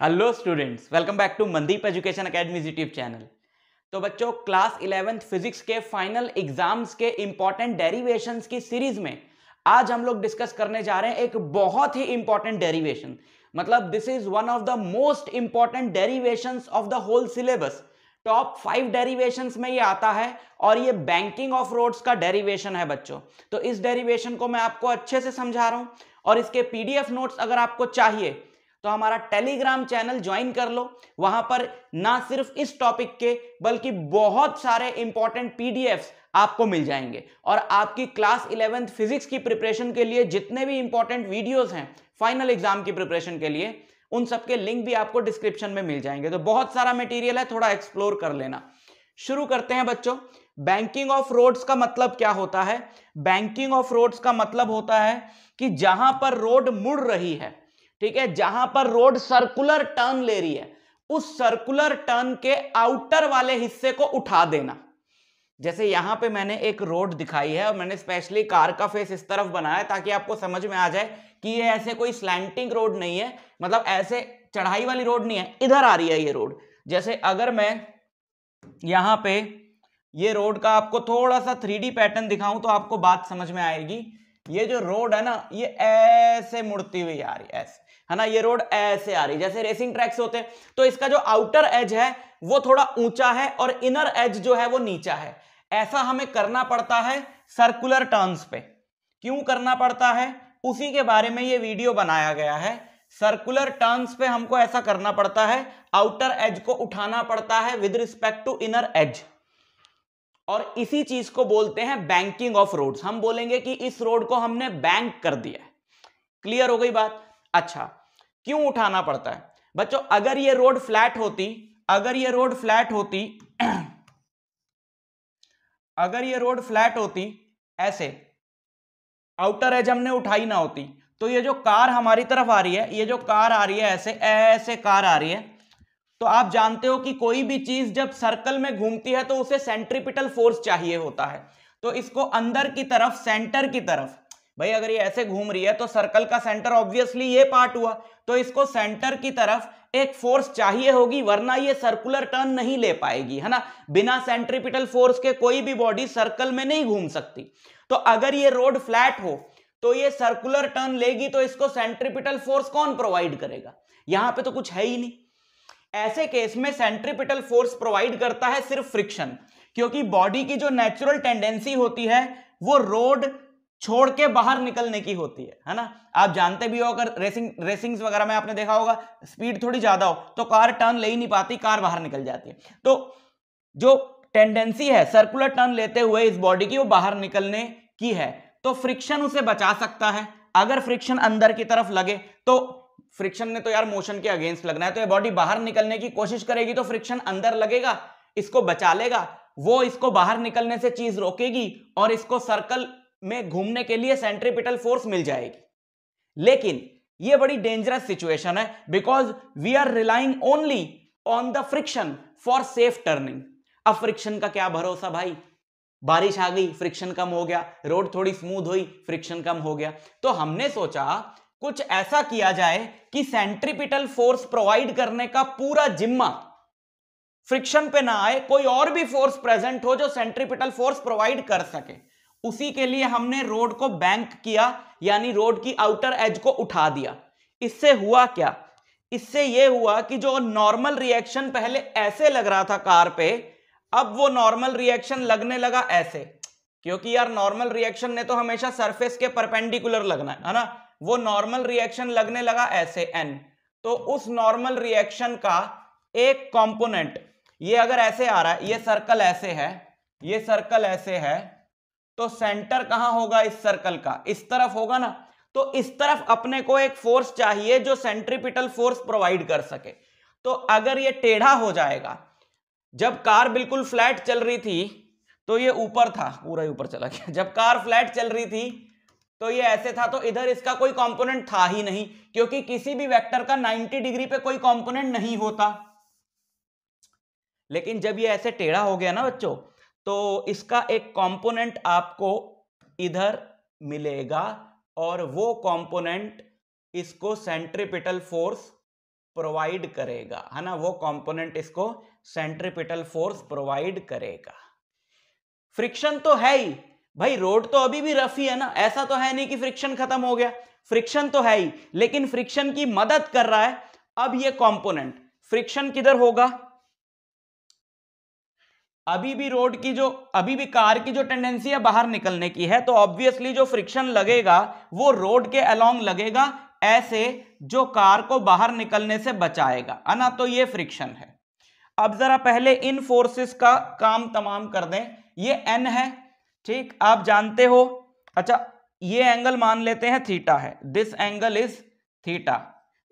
Hello students welcome back to Mandeep education academy YouTube channel तो बच्चों class eleventh physics के final exams के important derivations की series में आज हम लोग डिस्कस करने जा रहे हैं एक बहुत ही इंपॉर्टेंट डेरिवेशन मतलब this is one of the most important derivations of the whole syllabus top five derivations में ये आता है और ये बैंकिंग ऑफ़ रोड्स का डेरिवेशन है बच्चों. तो इस डेरिवेशन को मैं आपको अच्छे से समझा रहा हूँ और इसके पीडीएफ नोट्स अगर आपको चाहिए तो हमारा टेलीग्राम चैनल ज्वाइन कर लो। वहाँ पर ना सिर्फ़ इस टॉपिक के, बल्कि बहुत सारे इंपॉर्टेंट पीडीएफ्स आपको मिल जाएँगे। और आपकी क्लास इलेवेंथ फिजिक्स की प्रिपरेशन के लिए जितने भी इंपॉर्टेंट वीडियोस हैं फाइनल एग्ज़ाम की प्रिपरेशन के लिए, उन सबके लिंक भी आपको डिस्क्रिप्शन में मिल जाएँगे। तो बहुत सारा मटेरियल है, थोड़ा एक्सप्लोर कर लेना। शुरू करते हैं बच्चों। बैंकिंग ऑफ़ रोड्स का मतलब क्या होता है? बैंकिंग ऑफ़ रोड्स का मतलब होता है कि जहाँ पर रोड मुड़ रही है ठीक है, जहाँ पर रोड सर्कुलर टर्न ले रही है, उस सर्कुलर टर्न के आउटर वाले हिस्से को उठा देना। जैसे यहाँ पे मैंने एक रोड दिखाई है और मैंने स्पेशली कार का फेस इस तरफ़ बनाया ताकि आपको समझ में आ जाए कि ये ऐसे कोई स्लैंटिंग रोड नहीं है मतलब ऐसे चढ़ाई वाली रोड नहीं है, इधर आ रही है ये रोड जैसे अगर मैं यहाँ पे ये रोड का आपको थोड़ा सा थ्री पैटर्न दिखाऊँ तो आपको बात समझ में आएगी। ये जो रोड है ना, ये ऐसे मुड़ती हुई आ रही है, ऐसे। है ना, ये रोड ऐसे आ रही जैसे रेसिंग ट्रैक्स होते हैं। तो इसका जो आउटर एज है, वो थोड़ा ऊँचा है और इनर एज जो है, वो नीचा है। ऐसा हमें करना पड़ता है सर्कुलर टर्न्स पे। क्यों करना पड़ता है? उसी के बारे में ये वीडियो बनाया गया है। सर्कुलर टर्न्स पे हमको ऐसा करना पड़ता है आउटर एज को उठाना पड़ता है with respect to inner edge और इसी चीज़ को बोलते हैं बैंकिंग ऑफ़ रोड्स हम बोलेंगे कि इस रोड को हमने बैंक कर दिया क्लियर हो गई बात? अच्छा क्यों उठाना पड़ता है? बच्चों, अगर ये रोड फ्लैट होती, अगर ये रोड फ्लैट होती, अगर ये रोड फ्लैट होती, ऐसे, आउटर एज हमने उठाई ना होती तो ये जो कार हमारी तरफ़ आ रही है, ये जो कार आ रही है, ऐसे ऐसे कार आ रही है तो आप जानते हो कि कोई भी चीज़ जब सर्कल में घूमती है तो उसे सेंट्रिपिटल फोर्स चाहिए होता है। तो इसको अंदर की तरफ़, सेंटर की तरफ़ भाई, अगर ये ऐसे घूम रही है तो सर्कल का सेंटर ऑब्वियसली ये पार्ट हुआ। तो इसको सेंटर की तरफ़ एक फोर्स चाहिए होगी, वरना ये सर्कुलर टर्न नहीं ले पाएगी, है ना? बिना सेंट्रिपिटल फोर्स के कोई भी बॉडी सर्कल में नहीं घूम सकती। तो अगर ये रोड फ्लैट हो तो ये सर्कुलर टर्न लेगी तो इसको सेंट्रिपिटल फोर्स कौन प्रोवाइड करेगा? यहाँ पे तो कुछ है ही नहीं। ऐसे केस में सेंट्रिपिटल फोर्स प्रोवाइड करता है सिर्फ़ फ्रिक्शन क्योंकि बॉडी की जो नेचुरल टेंडेंसी होती है, वो रोड छोड़ के बाहर निकलने की होती है है ना? आप जानते भी हो, अगर रेसिंग रेसिंग्स वगैरह में आपने देखा होगा स्पीड थोड़ी ज़्यादा हो तो कार टर्न ले ही नहीं पाती, कार बाहर निकल जाती है। तो जो टेंडेंसी है सर्कुलर टर्न लेते हुए इस बॉडी की, वो बाहर निकलने की है। तो फ्रिक्शन उसे बचा सकता है। अगर फ्रिक्शन अंदर की तरफ़ लगे तो फ्रिक्शन ने तो यार मोशन के अगेंस्ट लगना है तो ये बॉडी बाहर निकलने की कोशिश करेगी तो फ्रिक्शन अंदर लगेगा, इसको बचा लेगा। वो इसको बाहर निकलने से चीज़ रोकेगी और इसको सर्कल में घूमने के लिए सेंट्रीपिटल फोर्स मिल जाएगी। लेकिन ये बड़ी डेंजरस सिचुएशन है because we are relying only on the friction for safe turning अब फ्रिक्शन का क्या भरोसा भाई? बारिश आ गई फ्रिक्शन कम हो गया रोड थोड़ी स्मूथ हुई फ्रिक्शन कम हो गया। तो हमने सोचा कुछ ऐसा किया जाए कि सेंट्रीपिटल फोर्स प्रोवाइड करने का पूरा जिम्मा फ्रिक्शन पे ना आए, कोई और भी फोर्स प्रेजेंट हो जो सेंट्रीपिटल फोर्स प्रोवाइड कर सके। उसी के लिए हमने रोड को बैंक किया, यानी रोड की आउटर एज को उठा दिया। इससे हुआ क्या? इससे यह हुआ कि जो नॉर्मल रिएक्शन पहले ऐसे लग रहा था कार पे, अब वो नॉर्मल रिएक्शन लगने लगा ऐसे। क्योंकि यार नॉर्मल रिएक्शन ने तो हमेशा सरफेस के परपेंडिकुलर लगना है ना? वो नॉर्मल रिएक्शन लगने लगा ऐसे एन तो उस नॉर्मल रिएक्शन का एक कंपोनेंट ये अगर ऐसे आ रहा है, ये सर्कल ऐसे है, ये सर्कल ऐसे है तो सेंटर कहाँ होगा इस सर्कल का? इस तरफ़ होगा ना? तो इस तरफ़ अपने को एक फोर्स चाहिए जो सेंट्रीपिटल फोर्स प्रोवाइड कर सके। तो अगर ये टेढ़ा हो जाएगा, जब कार बिल्कुल फ्लैट चल रही थी तो ये ऊपर था, पूरा ऊपर चला गया। जब कार फ्लैट चल रही थी तो ये ऐसे था तो इधर इसका कोई कंपोनेंट था ही नहीं, क्योंकि किसी भी वेक्टर का 90 डिग्री पे कोई कंपोनेंट नहीं होता। लेकिन जब ये ऐसे टेढ़ा हो गया ना बच्चों तो इसका एक कंपोनेंट आपको इधर मिलेगा और वो कंपोनेंट इसको सेंट्रीपिटल फोर्स प्रोवाइड करेगा, है ना? वो कंपोनेंट इसको सेंट्रिपिटल फोर्स प्रोवाइड करेगा। फ्रिक्शन तो है ही। भाई, रोड तो अभी भी रफ ही है ना? ऐसा तो है नहीं कि फ्रिक्शन खत्म हो गया। फ्रिक्शन तो है ही, लेकिन फ्रिक्शन की मदद कर रहा है। अब ये कंपोनेंट, फ्रिक्शन किधर होगा? अभी भी रोड की जो, अभी भी कार की जो टेंडेंसी है बाहर निकलने की है तो ऑब्वियसली जो फ्रिक्शन लगेगा, वो रोड के अलोंग लगेगा, ऐसे जो कार को बाहर निकलने से बचाएगा। है ना तो ये फ्रिक्शन है। अब जरा पहले इन फोर्सेस का काम तमाम कर दें। ये एन है, ठीक? आप जानते हो? अच्छा ये एंगल मान लेते हैं थीटा है। दिस एंगल इज़ थीटा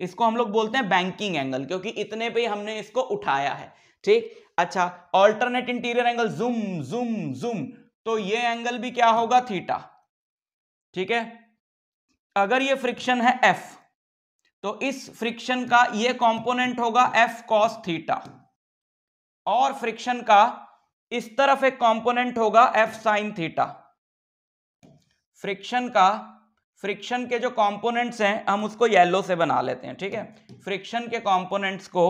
इसको हम लोग बोलते हैं बैंकिंग एंगल क्योंकि इतने पे हमने इसको उठाया है, ठीक? अच्छा alternate interior angle zoom zoom zoom तो ये एंगल भी क्या होगा? थीटा ठीक है? अगर ये फ्रिक्शन है एफ़ तो इस फ्रिक्शन का ये कंपोनेंट होगा एफ़ कॉस थीटा और फ्रिक्शन का इस तरफ़ एक कंपोनेंट होगा एफ़ साइन थीटा फ्रिक्शन का फ्रिक्शन के जो कंपोनेंट्स हैं, हम उसको येलो से बना लेते हैं, ठीक है? फ्रिक्शन के कंपोनेंट्स को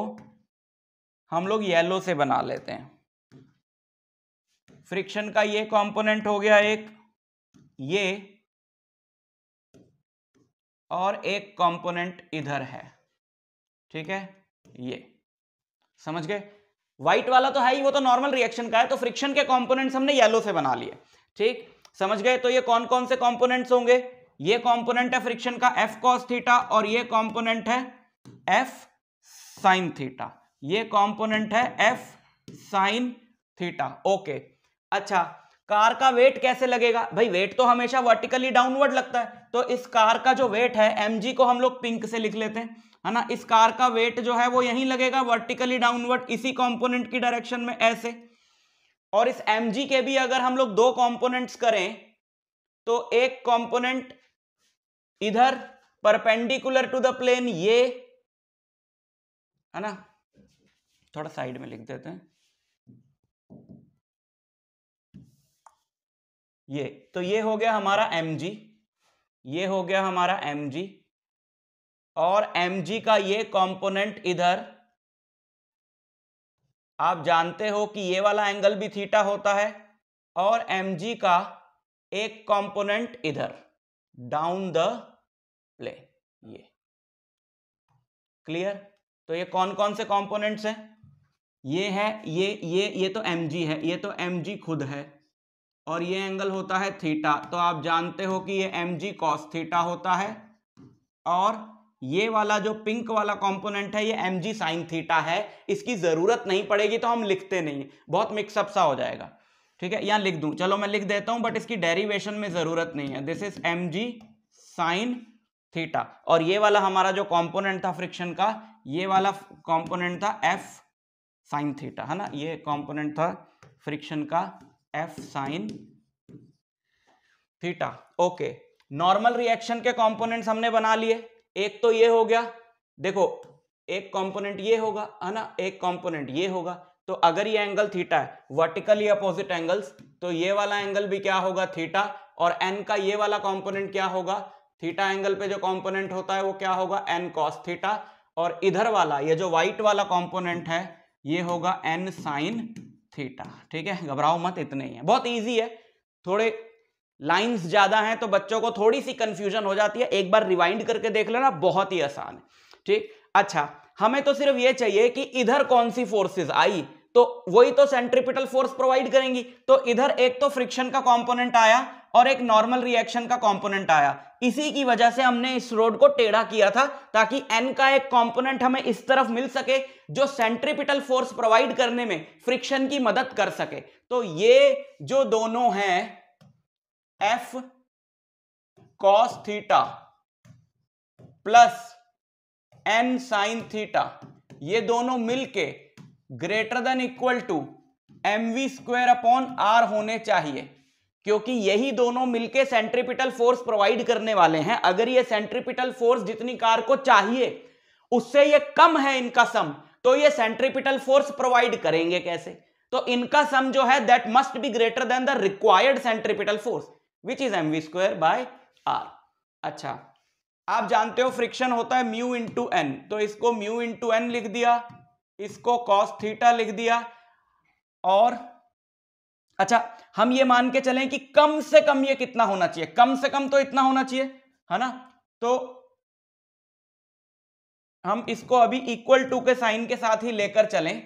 हम लोग येलो से बना लेते हैं। फ्रिक्शन का ये कंपोनेंट हो गया एक, ये, और एक कंपोनेंट इधर है। ठीक है? ये। समझ गए? व्हाइट वाला तो है ही, वो तो नॉर्मल रिएक्शन का है तो फ्रिक्शन के कंपोनेंट्स हमने येलो से बना लिए। ठीक? समझ गए? तो ये कौन कौन से कंपोनेंट्स होंगे? ये कंपोनेंट है फ्रिक्शन का एफ़ कॉस थीटा और ये कंपोनेंट है एफ़ साइन थीटा ये कंपोनेंट है एफ़ साइन थीटा ओके अच्छा कार का वेट कैसे लगेगा? भाई वेट तो हमेशा वर्टिकली डाउनवर्ड लगता है। तो इस कार का जो वेट है एम को हम लोग पिंक से लिख लेते हैं, है ना? इस कार का वेट जो है, वो यहीं लगेगा वर्टिकली डाउनवर्ड इसी कंपोनेंट की डायरेक्शन में, ऐसे। और इस एम के भी अगर हम लोग दो कंपोनेंट्स करें तो एक कंपोनेंट इधर परपेंडिकुलर टू द प्लेन ये, है ना? थोड़ा साइड में लिख देते हैं। ये तो ये हो गया हमारा एम जी ये हो गया हमारा एम जी और एम जी का ये कंपोनेंट इधर, आप जानते हो कि ये वाला एंगल भी थीटा होता है, और एम जी का एक कंपोनेंट इधर डाउन द प्ले ये। क्लियर तो ये कौन कौन से कंपोनेंट्स हैं? ये है, ये ये ये तो एमजी है, ये तो एमजी खुद है। और ये एंगल होता है थीटा तो आप जानते हो कि ये एम जी कॉस थीटा होता है। और ये वाला जो पिंक वाला कंपोनेंट है, ये एम जी साइन थीटा है। इसकी ज़रूरत नहीं पड़ेगी तो हम लिखते नहीं। बहुत मिक्सअप सा हो जाएगा। ठीक है, यहाँ लिख दूँ। चलो मैं लिख देता हूँ बट इसकी डेरिवेशन में ज़रूरत नहीं है। This is M G sine theta और ये वाला हमारा जो कॉम्पोनेंट था फ्रिक्शन का, ये वाला कॉम्पोनेंट था एफ़ साइन थीटा, है ना? ये कंपोनेंट था फ्रिक्शन का F sine theta. Okay, normal reaction के कंपोनेंट्स हमने बना लिए। एक तो ये हो गया, देखो, एक कंपोनेंट ये होगा, है ना? एक कंपोनेंट ये होगा। तो अगर ये एंगल थीटा है, वर्टिकली अपोजिट एंगल्स तो ये वाला एंगल भी क्या होगा? थीटा। और एन का ये वाला कंपोनेंट क्या होगा? थीटा एंगल पे जो कंपोनेंट होता है, वो क्या होगा? N cos theta. और इधर वाला, ये जो व्हाइट वाला कंपोनेंट है ये होगा एन साइन थीटा ठीक है? घबराओ मत, इतने ही है। बहुत ईजी है। थोड़े लाइंस ज़्यादा हैं तो बच्चों को थोड़ी सी कंफ्यूजन हो जाती है। एक बार रिवाइंड करके देख लेना, बहुत ही आसान है। ठीक? अच्छा हमें तो सिर्फ़ ये चाहिए कि इधर कौन सी फोर्सेस आई? तो वही तो सेंट्रिपिटल फोर्स प्रोवाइड करेंगी। तो इधर एक तो फ्रिक्शन का कंपोनेंट आया और एक नॉर्मल रिएक्शन का कंपोनेंट आया। इसी की वजह से हमने इस रोड को टेढ़ा किया था, ताकि एन का एक कंपोनेंट हमें इस तरफ़ मिल सके, जो सेंट्रिपिटल फोर्स प्रोवाइड करने में फ्रिक्शन की मदद कर सके। तो ये जो दोनों हैं F cos theta plus N sine theta ये दोनों मिलके greater than equal to M V square upon R होने चाहिए। क्योंकि यही दोनों मिलके सेंट्रिपिटल फोर्स प्रोवाइड करने वाले हैं। अगर ये सेंट्रिपिटल फोर्स जितनी कार को चाहिए, उससे ये कम है इनका सम तो ये सेंट्रिपिटल फोर्स प्रोवाइड करेंगे कैसे? तो इनका सम जो है that must be greater than the required centripetal force which is M V square by R अच्छा आप जानते हो फ्रिक्शन होता है म्यू इंटू एन तो इसको म्यू इंटू एन लिख दिया, इसको कॉस थीटा लिख दिया, और अच्छा हम ये मान के चलें कि कम से कम ये कितना होना चाहिए। कम से कम तो इतना होना चाहिए, है ना? तो हम इसको अभी इक्वल टू के साइन के साथ ही लेकर चलें।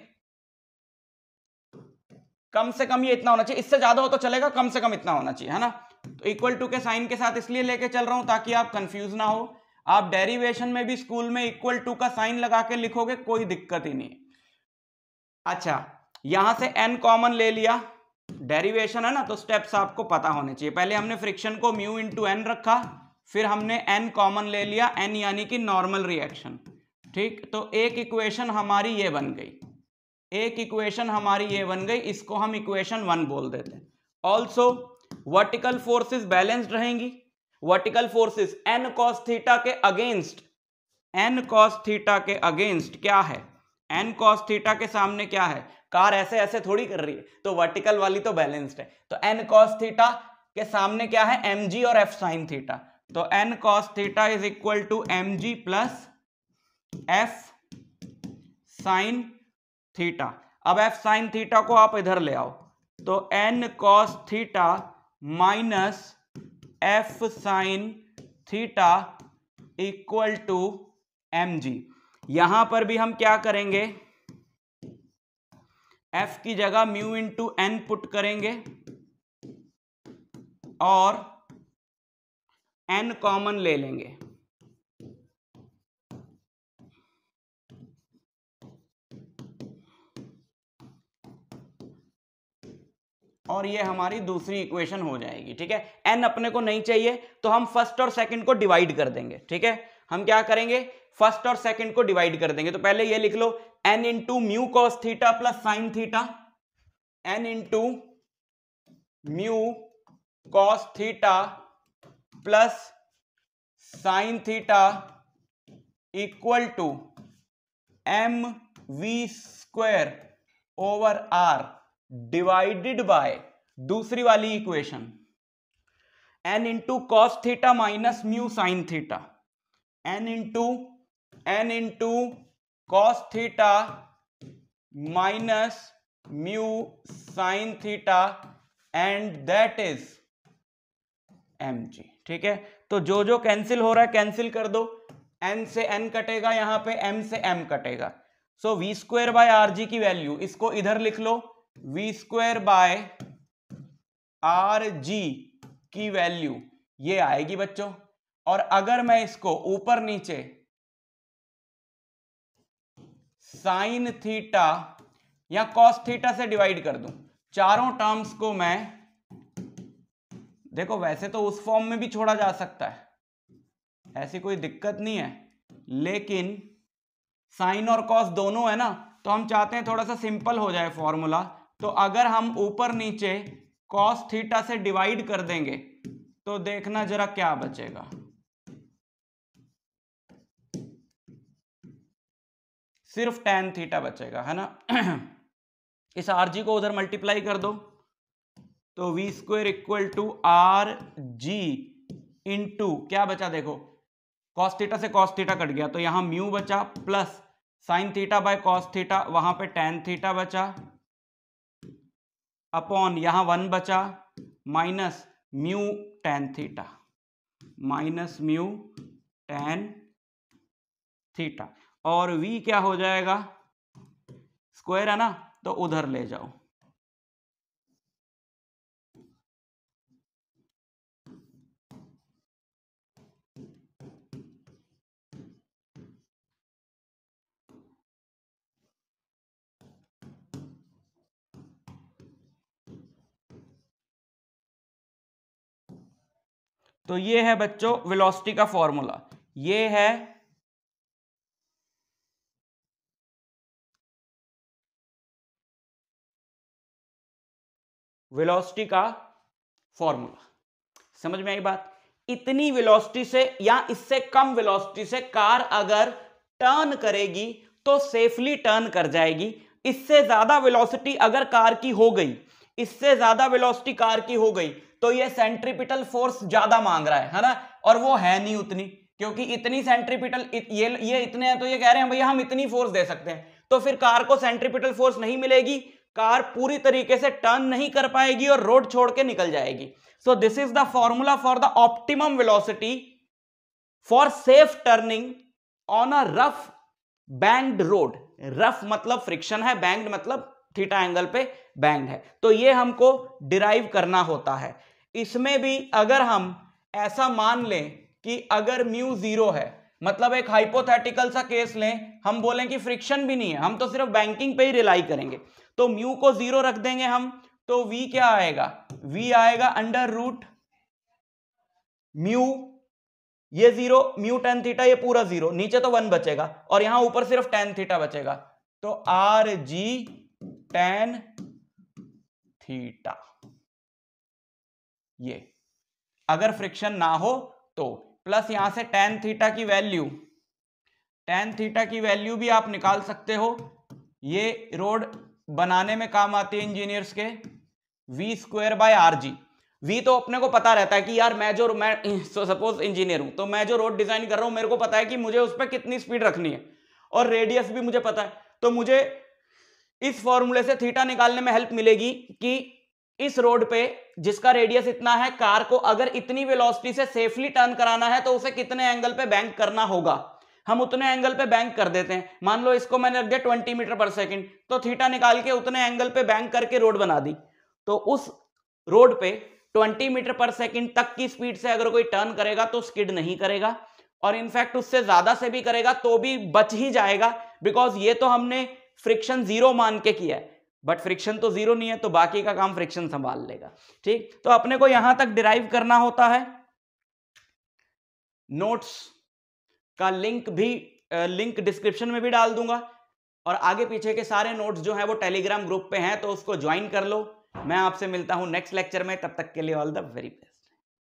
कम से कम ये इतना होना चाहिए। इससे ज़्यादा हो तो चलेगा, कम से कम इतना होना चाहिए, है ना? तो इक्वल टू के साइन के साथ इसलिए लेके चल रहा हूँ ताकि आप कंफ्यूज ना हो। आप डेरिवेशन में भी स्कूल में इक्वल टू का साइन लगा के लिखोगे, कोई दिक्कत ही नहीं। अच्छा यहाँ से एन कॉमन ले लिया। डेरिवेशन है ना तो स्टेप्स आपको पता होने चाहिए। पहले हमने फ्रिक्शन को म्यू इंटू एन रखा, फिर हमने एन कॉमन ले लिया एन यानी कि नॉर्मल रिएक्शन ठीक? तो एक इक्वेशन हमारी ये बन गई। एक इक्वेशन हमारी ये बन गई, इसको हम इक्वेशन वन बोल देते हैं। ऑल्सो वर्टिकल फोर्सेस बैलेंस्ड रहेंगी। Vertical forces N cos theta के अगेंस्ट एन कॉस थीटा के अगेंस्ट क्या है? एन कॉस थीटा के सामने क्या है? कार ऐसे ऐसे थोड़ी कर रही है। तो वर्टिकल वाली तो बैलेंस्ड है। तो एन कॉस थीटा के सामने क्या है? एम जी और एफ़ साइन थीटा तो N cos theta is equal to M G plus F sine theta अब एफ़ साइन थीटा को आप इधर ले आओ। तो N cos theta minus F sine theta equal to M G यहाँ पर भी हम क्या करेंगे? एफ़ की जगह म्यू इंटू एन पुट करेंगे और एन कॉमन ले लेंगे। और ये हमारी दूसरी इक्वेशन हो जाएगी, ठीक है? एन अपने को नहीं चाहिए तो हम फ़र्स्ट और सेकंड को डिवाइड कर देंगे, ठीक है? हम क्या करेंगे? फ़र्स्ट और सेकंड को डिवाइड कर देंगे। तो पहले ये लिख लो N into mu cos theta plus sine theta N into mu cos theta plus sine theta equal to M V square over R divided by दूसरी वाली equation N into cos theta minus mu sine theta N into N into cos theta minus mu sine theta and that is M G ठीक है? तो जो जो cancel हो रहा है कैंसिल कर दो। एन से एन कटेगा यहाँ पे एम से एम कटेगा। So V square by R G की वैल्यू इसको इधर लिख लो। V square by R G की वैल्यू ये आएगी बच्चों। और अगर मैं इसको ऊपर नीचे साइन थीटा या कॉस थीटा से डिवाइड कर दूँ। चारों टर्म्स को मैं, देखो वैसे तो उस फॉर्म में भी छोड़ा जा सकता है। ऐसी कोई दिक्कत नहीं है। लेकिन साइन और कॉस दोनों है ना तो हम चाहते हैं थोड़ा सा सिंपल हो जाए फॉर्मूला। तो अगर हम ऊपर नीचे कॉस थीटा से डिवाइड कर देंगे तो देखना जरा क्या बचेगा। सिर्फ़ टेन थीटा बचेगा, है ना? इस आर जी को उधर मल्टीप्लाई कर दो। तो V square equal to R G into क्या बचा देखो? कॉस थीटा से कॉस थीटा कट गया तो यहाँ म्यू बचा plus sine theta by cos theta वहाँ पे टेन थीटा बचा। अपॉन यहाँ वन बचा minus mu tan theta minus mu tan theta और v क्या हो जाएगा? स्क्वायर है ना? तो उधर ले जाओ। तो ये है बच्चों वेलोसिटी का फॉर्मूला ये है वेलोसिटी का फॉर्मूला। समझ में आई बात? इतनी वेलोसिटी से या इससे कम वेलोसिटी से कार अगर टर्न करेगी तो सेफली टर्न कर जाएगी। इससे ज़्यादा वेलोसिटी अगर कार की हो गई इससे ज़्यादा वेलोसिटी कार की हो गई तो ये सेंट्रिपिटल फोर्स ज़्यादा मांग रहा है है ना? और वो है नहीं उतनी क्योंकि इतनी सेंट्रीपिटल इत, ये ये इतने हैं तो ये कह रहे हैं भैया हम इतनी फोर्स दे सकते हैं। तो फिर कार को सेंट्रीपिटल फोर्स नहीं मिलेगी कार पूरी तरीके से टर्न नहीं कर पाएगी और रोड छोड़ के निकल जाएगी। So this is the formula for the optimum velocity for safe turning on a rough banked road rough मतलब फ्रिक्शन है बैंक्ड मतलब थीटा एंगल पे बैंक्ड है। तो ये हमको डिराइव करना होता है। इसमें भी अगर हम ऐसा मान लें कि अगर म्यू ज़ीरो है मतलब एक हाइपोथेटिकल सा केस लें, हम बोलें कि फ्रिक्शन भी नहीं है, हम तो सिर्फ़ बैंकिंग पे ही रिलाई करेंगे। तो म्यू को ज़ीरो रख देंगे हम तो वी क्या आएगा? वी आएगा अंडर रूट म्यू ये ज़ीरो म्यू टेन थीटा ये पूरा ज़ीरो नीचे तो वन बचेगा, और यहाँ ऊपर सिर्फ़ टेन थीटा बचेगा। तो आर जी टेन थीटा ये। अगर फ्रिक्शन ना हो तो प्लस यहाँ से टेन थीटा की वैल्यू टेन थीटा की वैल्यू भी आप निकाल सकते हो। ये रोड बनाने में काम आती है इंजीनियर्स के। V square by R G V तो अपने को पता रहता है कि यार मैं जो मैं सपोज़ इंजीनियर हूँ तो मैं जो रोड डिज़ाइन कर रहा हूँ, मेरे को पता है कि मुझे उस पर कितनी स्पीड रखनी है। और रेडियस भी मुझे पता है। तो मुझे इस फॉर्मूले से थीटा निकालने में हेल्प मिलेगी कि इस रोड पे जिसका रेडियस इतना है, कार को अगर इतनी वेलोसिटी से सेफली टर्न कराना है तो उसे कितने एंगल पे बैंक करना होगा? हम उतने एंगल पे बैंक कर देते हैं। मान लो इसको मैंने रख दिया ट्वेंटी मीटर पर सेकंड तो थीटा निकाल के उतने एंगल पे बैंक करके रोड बना दी। तो उस रोड पे 20 मीटर पर सेकंड तक की स्पीड से अगर कोई टर्न करेगा तो स्किड नहीं करेगा। और इनफैक्ट उससे ज़्यादा से भी करेगा तो भी बच ही जाएगा बिकॉज़ ये तो हमने फ्रिक्शन ज़ीरो मान के किया है। बट फ्रिक्शन तो ज़ीरो नहीं है तो बाकी का काम फ्रिक्शन संभाल लेगा। ठीक? तो अपने को यहाँ तक डिराइव करना होता है। नोट्स का लिंक भी लिंक डिस्क्रिप्शन में भी डाल दूँगा। और आगे पीछे के सारे नोट्स जो हैं, वो टेलीग्राम ग्रुप पे हैं तो उसको ज्वाइन कर लो। मैं आपसे मिलता हूँ नेक्स्ट लेक्चर में, तब तक के लिए ऑल द वेरी बेस्ट